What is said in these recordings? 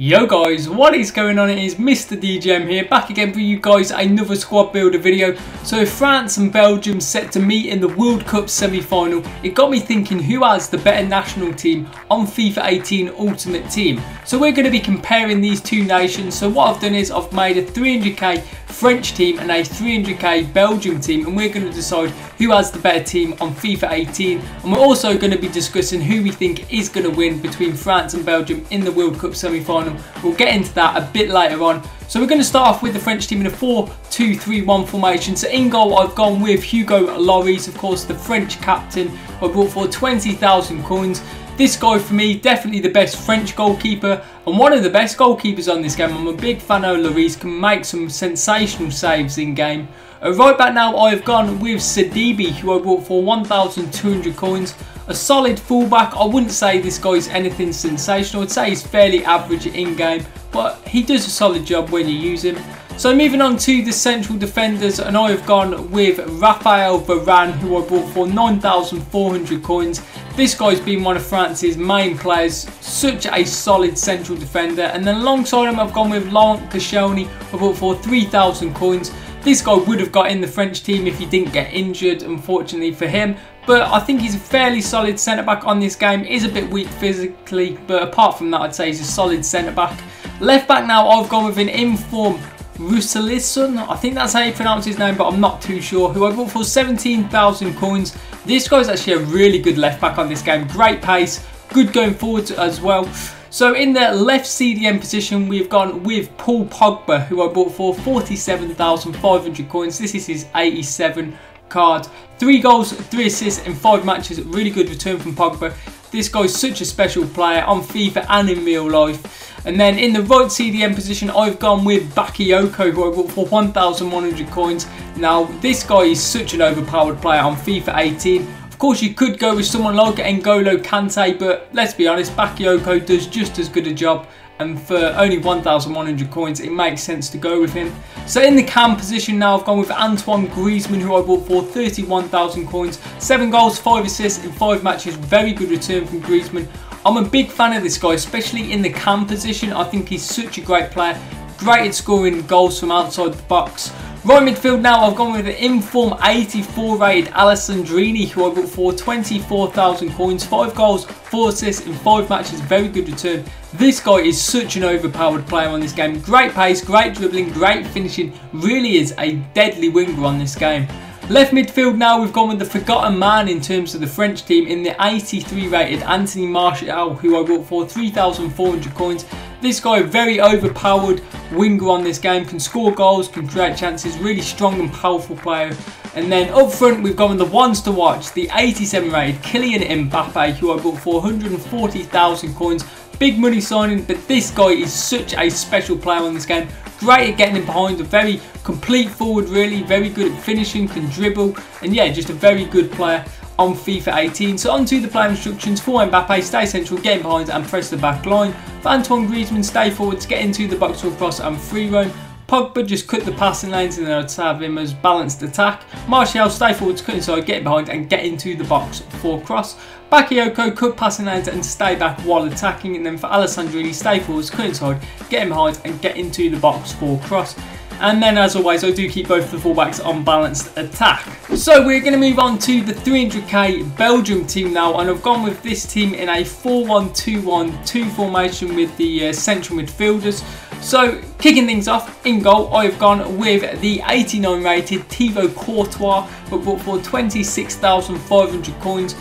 Yo guys, what is going on? It is Mr. DJM here, back again for you guys, another squad builder video. So France and Belgium set to meet in the World Cup semi-final. It got me thinking who has the better national team on FIFA 18 Ultimate Team. So we're going to be comparing these two nations. So what I've done is I've made a 300k French team and a 300k Belgium team and we're going to decide who has the better team on FIFA 18 and we're also going to be discussing who we think is going to win between France and Belgium in the World Cup semi-final. We'll get into that a bit later on. So we're going to start off with the French team in a 4-2-3-1 formation. So in goal I've gone with Hugo Lloris, of course the French captain. I brought for 20,000 coins. This guy for me, definitely the best French goalkeeper and one of the best goalkeepers on this game. I'm a big fan of Lloris, can make some sensational saves in game. Uh, right back now I've gone with Sidibe who I bought for 1,200 coins. A solid fullback, I wouldn't say this guy's anything sensational, I'd say he's fairly average in game but he does a solid job when you use him. So moving on to the central defenders and I have gone with Raphael Varane who I bought for 9,400 coins. This guy's been one of France's main players, such a solid central defender and then alongside him I've gone with Laurent Koscielny I bought for 3,000 coins. This guy would have got in the French team if he didn't get injured unfortunately for him but I think he's a fairly solid centre back on this game. Is a bit weak physically but apart from that I'd say he's a solid centre back. Left back now I've gone with an inform Rusalison, I think that's how you pronounce his name, but I'm not too sure, who I bought for 17,000 coins. This guy's actually a really good left back on this game. Great pace, good going forward as well. So in the left CDM position, we've gone with Paul Pogba, who I bought for 47,500 coins. This is his 87 card. Three goals, three assists in five matches. Really good return from Pogba. This guy's such a special player on FIFA and in real life. And then in the right CDM position, I've gone with Bakayoko, who I bought for 1,100 coins. Now, this guy is such an overpowered player on FIFA 18. Of course, you could go with someone like N'Golo Kante, but let's be honest, Bakayoko does just as good a job and for only 1,100 coins it makes sense to go with him. So in the cam position now I've gone with Antoine Griezmann who I bought for 31,000 coins, 7 goals, 5 assists in 5 matches, very good return from Griezmann. I'm a big fan of this guy, especially in the cam position. I think he's such a great player. Great at scoring goals from outside the box. Right midfield now, I've gone with an inform 84 rated Alessandrini, who I got for 24,000 coins, 5 goals, 4 assists in 5 matches, very good return. This guy is such an overpowered player on this game. Great pace, great dribbling, great finishing, really is a deadly winger on this game. Left midfield now, we've gone with the forgotten man in terms of the French team in the 83 rated Anthony Martial, who I bought for 3,400 coins. This guy, very overpowered winger on this game, can score goals, can create chances, really strong and powerful player. And then up front, we've with the ones to watch, the 87 rated Kylian Mbappe, who I bought for 140,000 coins. Big money signing, but this guy is such a special player on this game. Great at getting in behind, a very complete forward really, very good at finishing, can dribble, and yeah, just a very good player on FIFA 18. So onto the player instructions for Mbappe, stay central, get behind and press the back line. For Antoine Griezmann, stay forward to get into the box or cross and free roam. Pogba just cut the passing lanes and then I'd have him as balanced attack. Martial stay forward to cut inside, get behind and get into the box for cross. Bakayoko cut passing lanes and stay back while attacking and then for Alessandrini stay forward, cut inside, get in behind and get into the box for cross. And then as always, I do keep both the fullbacks on balanced attack. So we're going to move on to the 300k Belgium team now. And I've gone with this team in a 4-1-2-1-2 formation with the uh, central midfielders. So kicking things off in goal, I've gone with the 89 rated Thibaut Courtois, but bought for 26,500 coins.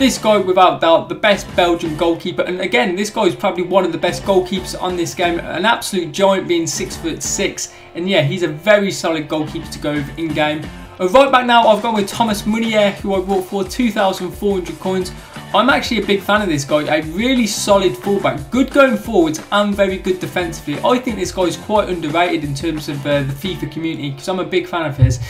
This guy, without doubt, the best Belgian goalkeeper. And again, this guy is probably one of the best goalkeepers on this game. An absolute giant being six foot six. And yeah, he's a very solid goalkeeper to go with in game. right back now, I've gone with Thomas Meunier, who I bought for 2,400 coins. I'm actually a big fan of this guy, a really solid fullback, good going forwards and very good defensively. I think this guy is quite underrated in terms of uh, the FIFA community because I'm a big fan of his.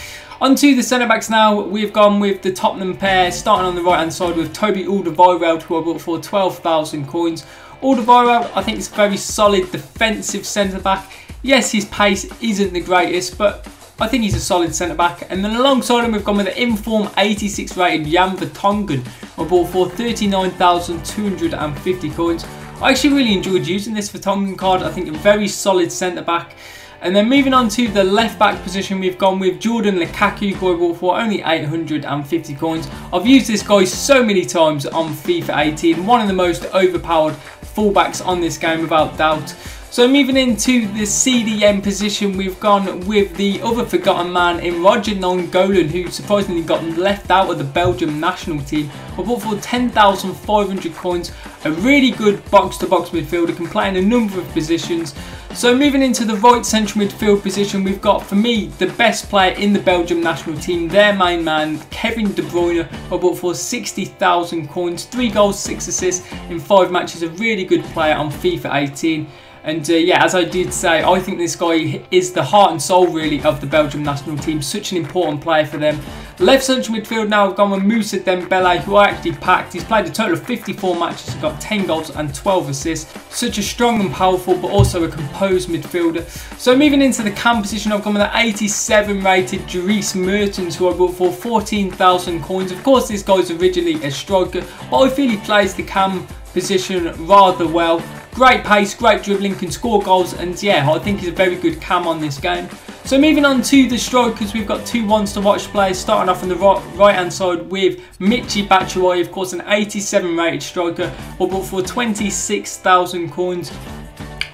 Onto the centre backs now. We've gone with the Tottenham pair, starting on the right hand side with Toby Alderweireld, who I bought for 12,000 coins. Alderweireld, I think, is a very solid defensive centre back. Yes, his pace isn't the greatest, but I think he's a solid centre back. And then alongside him, we've gone with the Inform 86 rated Jan Vertonghen. I bought for 39,250 coins. I actually really enjoyed using this Vertonghen card. I think a very solid centre back. And then moving on to the left back position, we've gone with Jordan Lukaku, who I bought for only 850 coins. I've used this guy so many times on FIFA 18, one of the most overpowered fullbacks on this game without doubt. So moving into the CDM position, we've gone with the other forgotten man in Radja Nainggolan, who surprisingly got left out of the Belgium national team. I bought for 10,500 coins, a really good box-to-box -box midfielder, can play in a number of positions. So moving into the right central midfield position, we've got, for me, the best player in the Belgium national team, their main man, Kevin De Bruyne. I bought for 60,000 coins, 3 goals, 6 assists in 5 matches, a really good player on FIFA 18. And uh, yeah, as I did say, I think this guy is the heart and soul really of the Belgium national team. Such an important player for them. Left central midfield now, I've gone with Moussa Dembele, who I actually packed. He's played a total of 54 matches, he's got 10 goals and 12 assists. Such a strong and powerful, but also a composed midfielder. So moving into the cam position, I've gone with an 87 rated Dries Mertens, who I bought for 14,000 coins. Of course, this guy's originally a striker, but I feel he plays the cam position rather well. Great pace, great dribbling, can score goals, and yeah, I think he's a very good cam on this game. So moving on to the strikers, we've got two ones to watch players, starting off on the right, hand side with Michy Batshuayi, of course an 87 rated striker, who bought for 26,000 coins.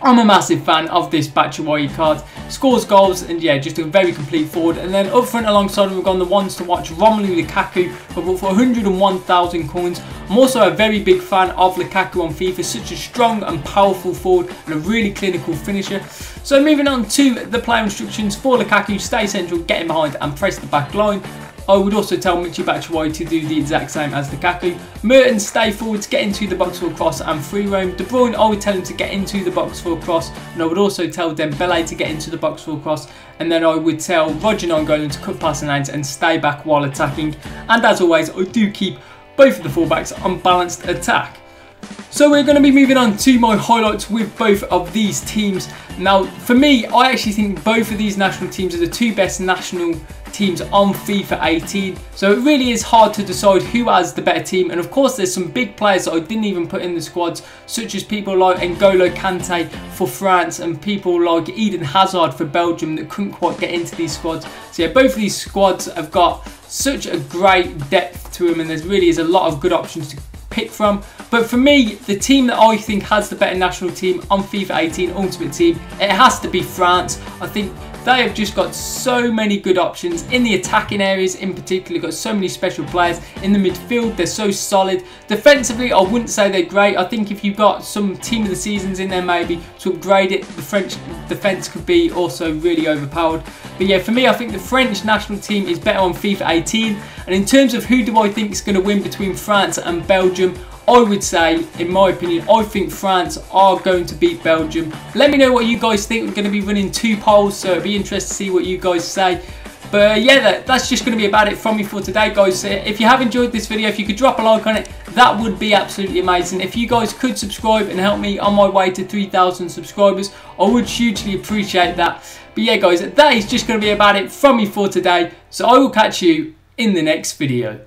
I'm a massive fan of this Batshuayi card. Scores goals and yeah, just a very complete forward. And then up front alongside him, we've got the ones to watch Romelu Lukaku, for 101,000 coins. I'm also a very big fan of Lukaku on FIFA, such a strong and powerful forward and a really clinical finisher. So moving on to the player instructions for Lukaku, stay central, get in behind and press the back line. I would also tell Michy Batshuayi to do the exact same as the Lukaku. Mertens stay forwards, get into the box for a cross and free roam. De Bruyne, I would tell him to get into the box for a cross and I would also tell Dembele to get into the box for a cross and then I would tell Radja Nainggolan to cut past the lanes and stay back while attacking. And as always, I do keep both of the fullbacks on balanced attack. So we're going to be moving on to my highlights with both of these teams. Now, for me, I actually think both of these national teams are the two best national teams on FIFA 18. So it really is hard to decide who has the better team. And of course, there's some big players that I didn't even put in the squads, such as people like N'Golo Kante for France and people like Eden Hazard for Belgium that couldn't quite get into these squads. So yeah, both of these squads have got such a great depth to them and there really is a lot of good options to pick from. But for me, the team that I think has the better national team on FIFA 18 Ultimate Team, it has to be France. I think they have just got so many good options in the attacking areas in particular, got so many special players. In the midfield, they're so solid. Defensively, I wouldn't say they're great. I think if you've got some team of the seasons in there maybe to upgrade it, the French defence could be also really overpowered. But yeah, for me, I think the French national team is better on FIFA 18. And in terms of who do I think is going to win between France and Belgium, I would say, in my opinion, I think France are going to beat Belgium. Let me know what you guys think. We're going to be running two polls, so it'd be interesting to see what you guys say. But uh, yeah, that, that's just going to be about it from me for today, guys. Uh, if you have enjoyed this video, if you could drop a like on it, that would be absolutely amazing. If you guys could subscribe and help me on my way to 3,000 subscribers, I would hugely appreciate that. But yeah, guys, that is just going to be about it from me for today. So I will catch you in the next video.